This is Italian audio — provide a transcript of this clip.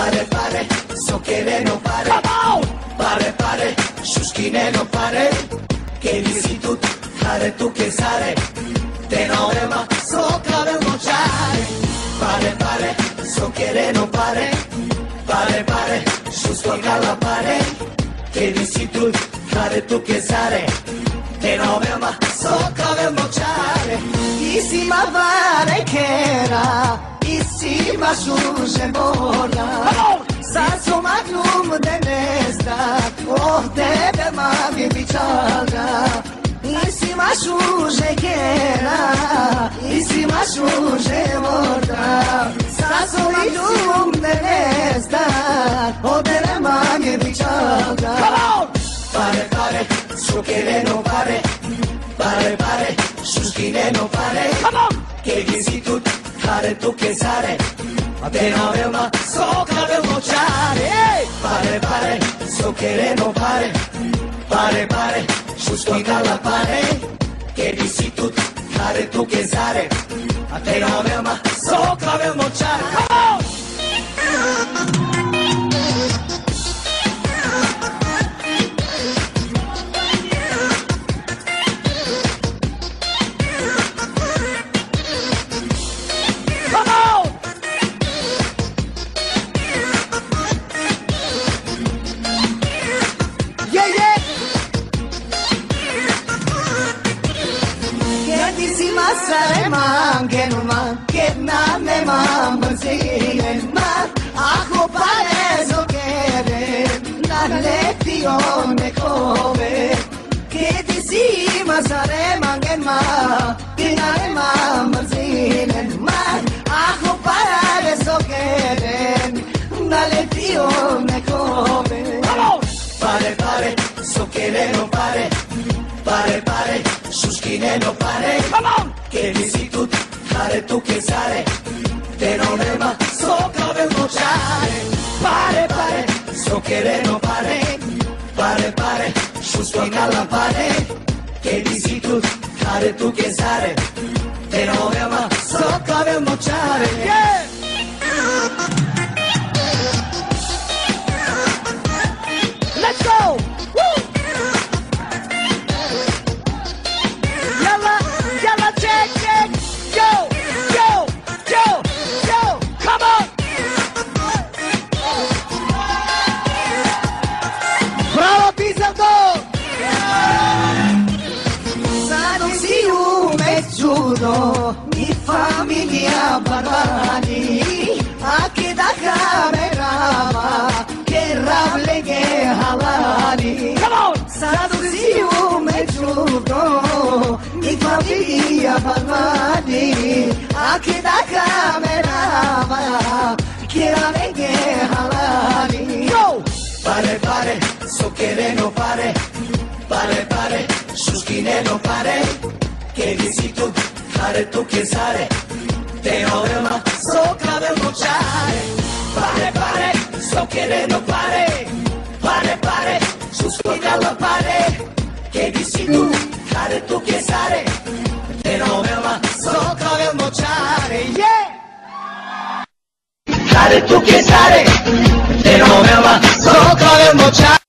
pare, pare, sokere no pare. Pare, pare, suskine no pare. Kedi zitut jaretuk ezare Dena horrema zoka belmo txare Pare, pare, sokere no pare. Pare, pare, susko gala pare. Kedi zitut jaretuk ezare Dena horrema zoka belmo txare Izima barekera Izima barekera Cima žuže mora Sad su magnum de ne zna. Oh tebe mami bićalga Nisi ma žuže kjera Nisi ma žuže mora Sad su magnum de ne zna. Oh tebe mami bićalga Pare pare su tu che sare. Ma te non è ma so che avevo ciare Pare pare, so che non pare Pare pare, giusto dalla pare. Che dici tu, fare tu che sare Ma te non è ma so che avevo ciare Asalaymam genuman ketnam nemam mansilen ma Ajo parezo quede las lecciones joven. Que te simas alemán en ma Tinalemam mansilen ma Ajo parezo quede las lecciones joven. Pare, pare, so que no pare. Pare, pare, sus no pare. ¡Vamos! Chelizitud are tu chezare Te problema so cabe nociare Pare, pare, so che no pare Pare, pare, giusto a pare. Chelizitud care tu chezare Te problema so cabe nociare yeah! Barani, anche da camera, che rable che halali. Go! Pare pare, so che non pare, pare pare, sciuschine non pare, che dici tu, fare tu che sare, te non ma so che avevo ciare, pare pare, so che non pare, pare pare, sciuschine alla pare, che dici tu, fare tu che sare, te non ma so che avevo ciare, yeah! Fare tu che sare, te non ma so che avevo ciare.